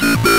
Boop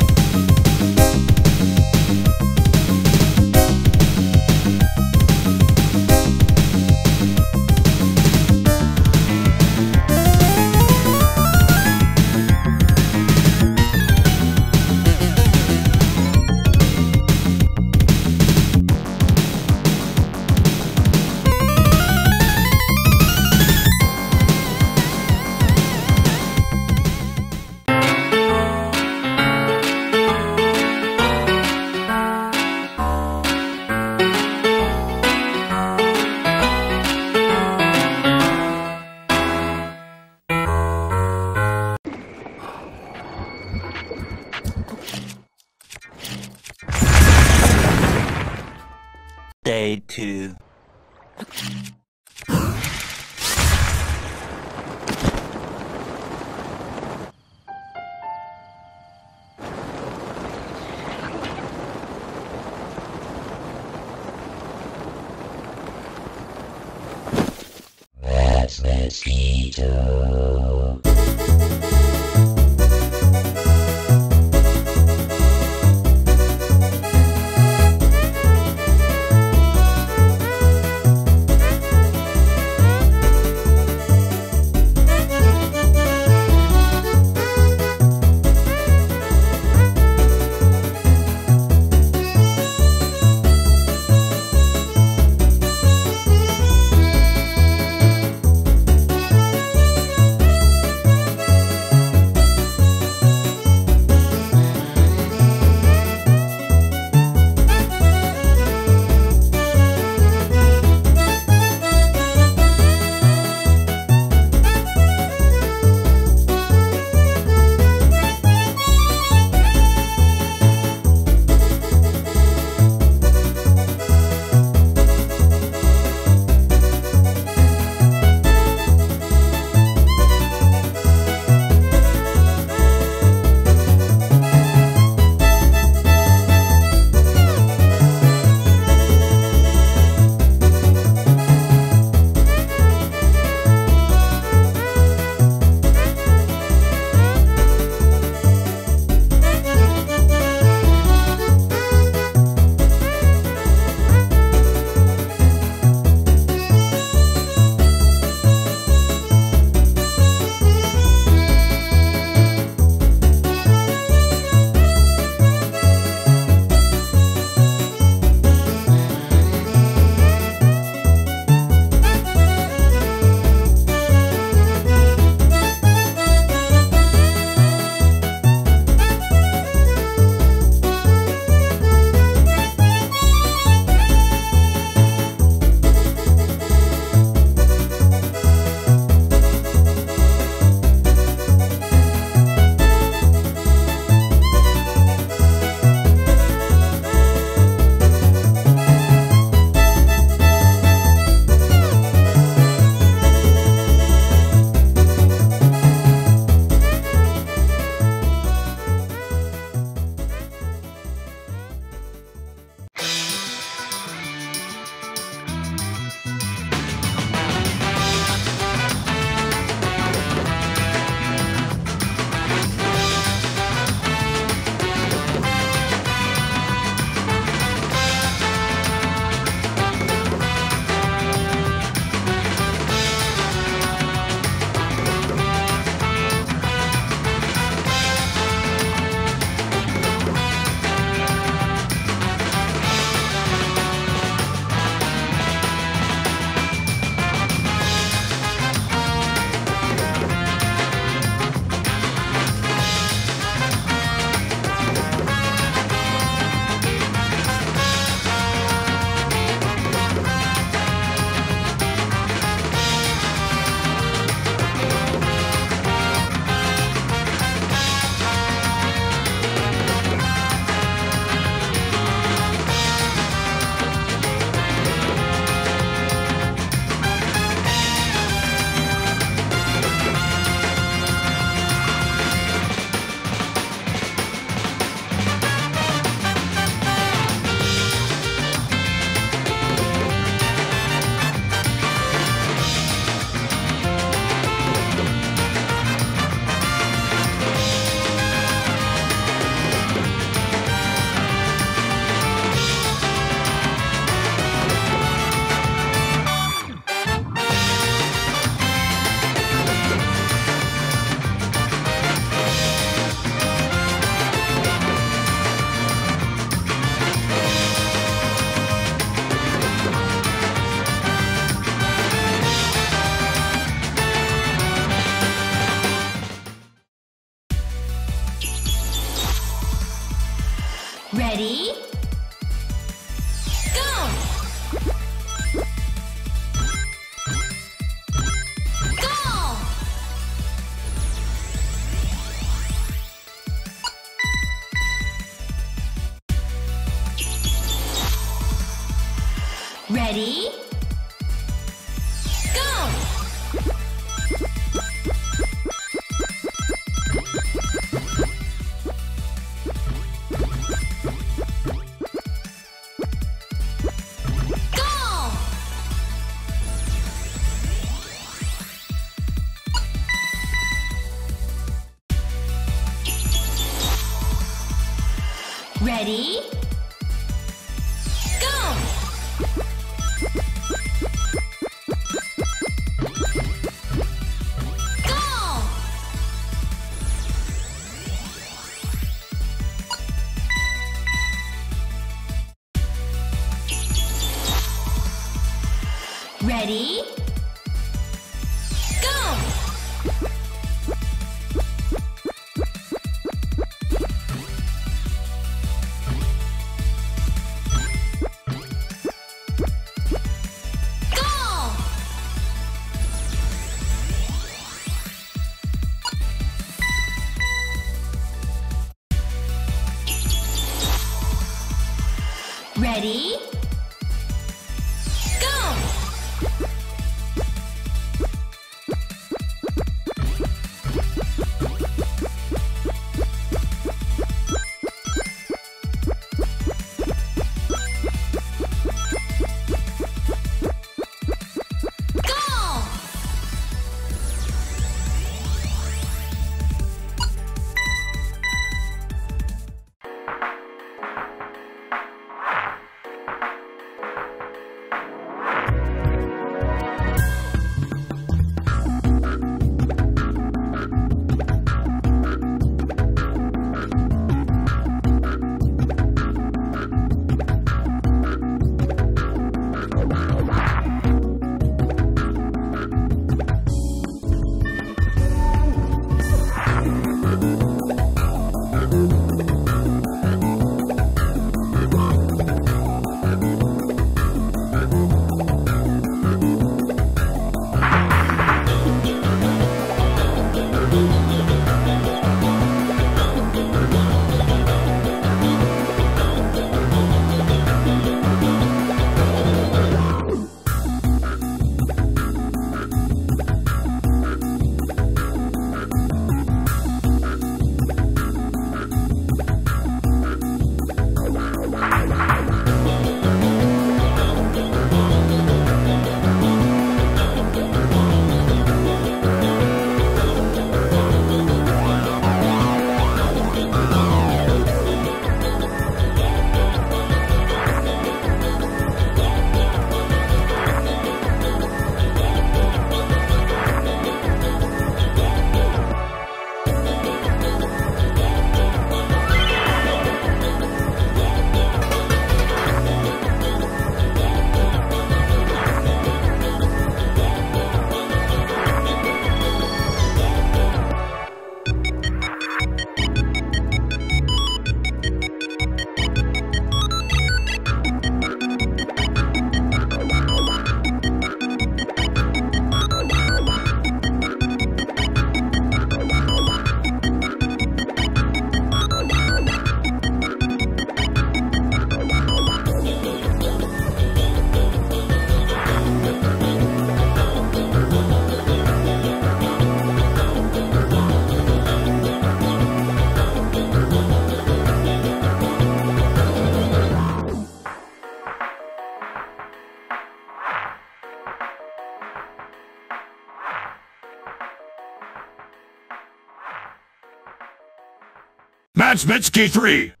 Matsmitsky 3!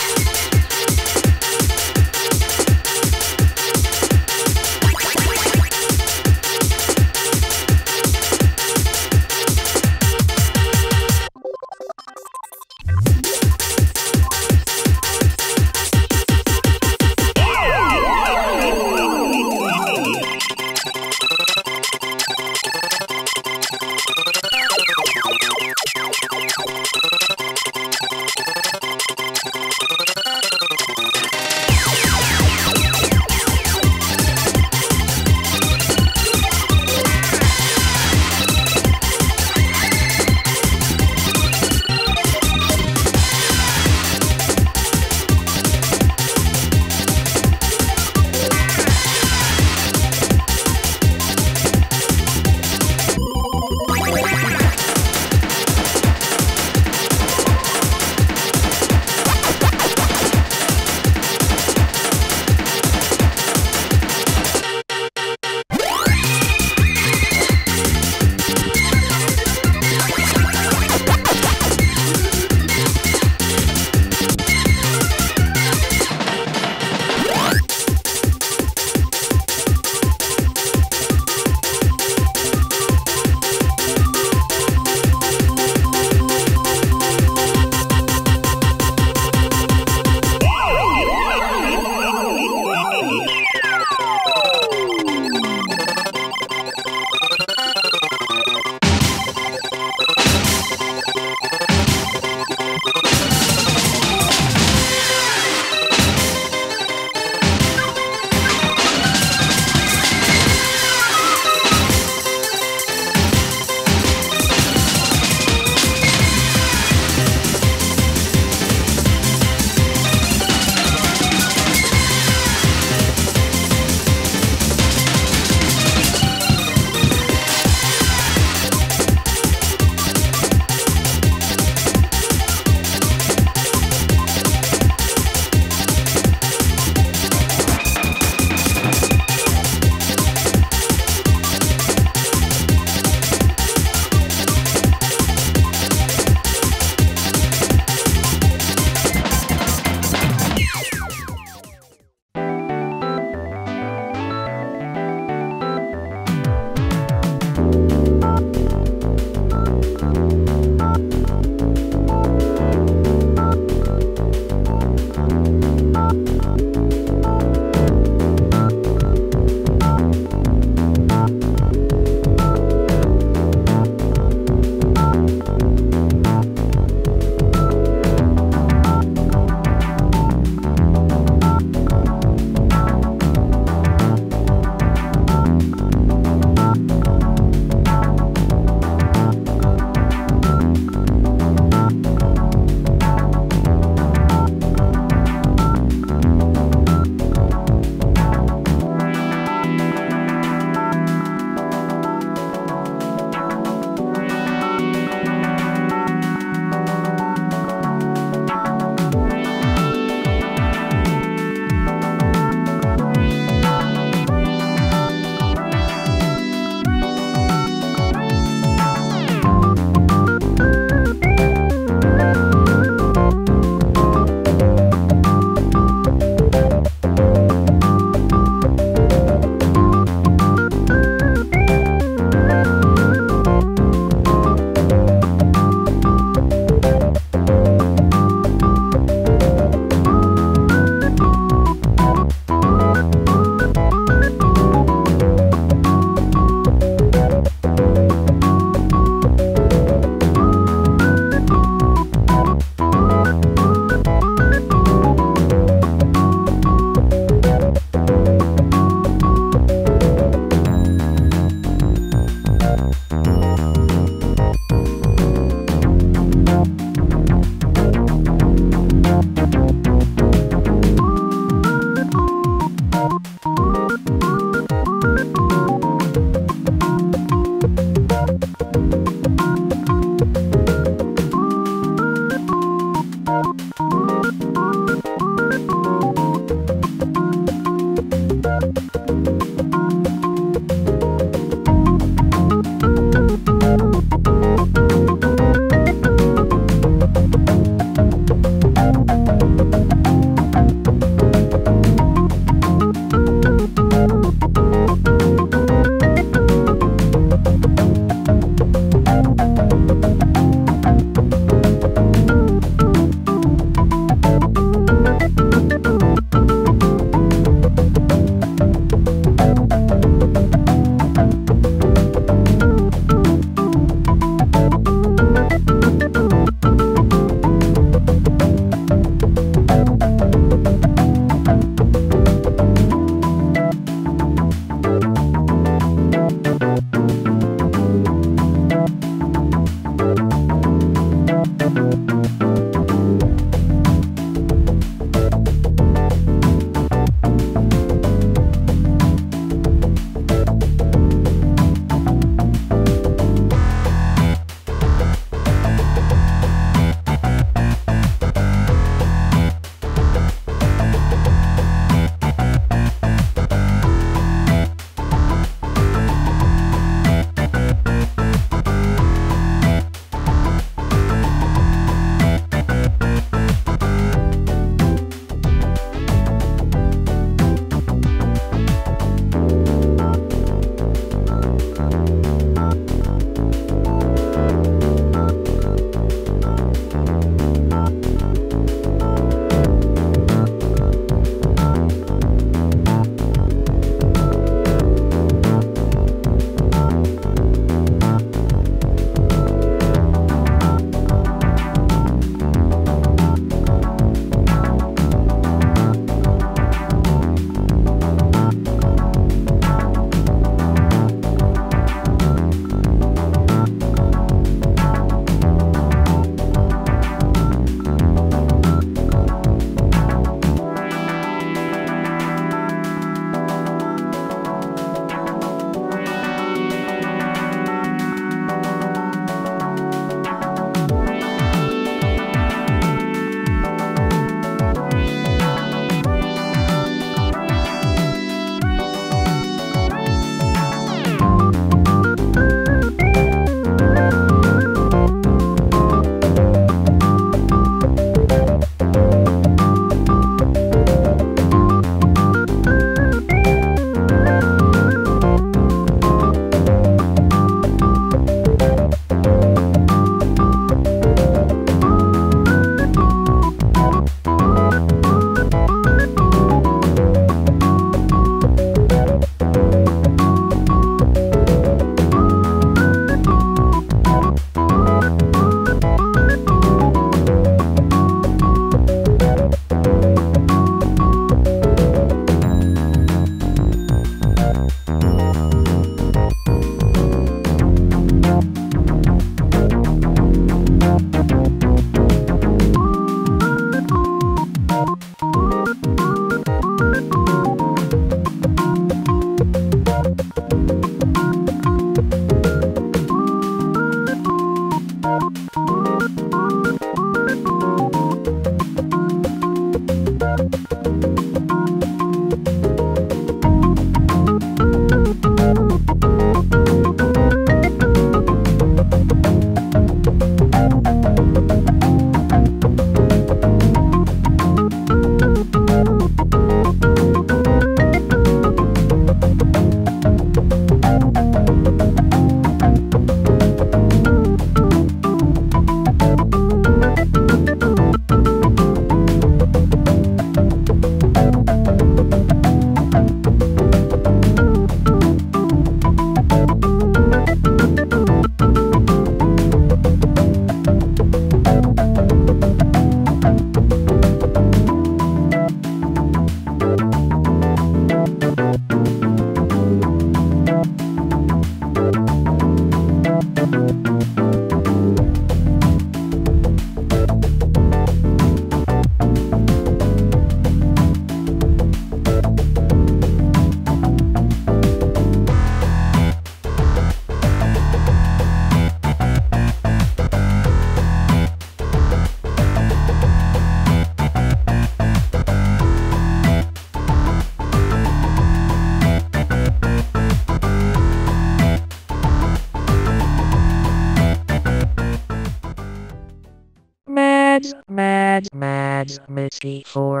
54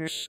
bonus.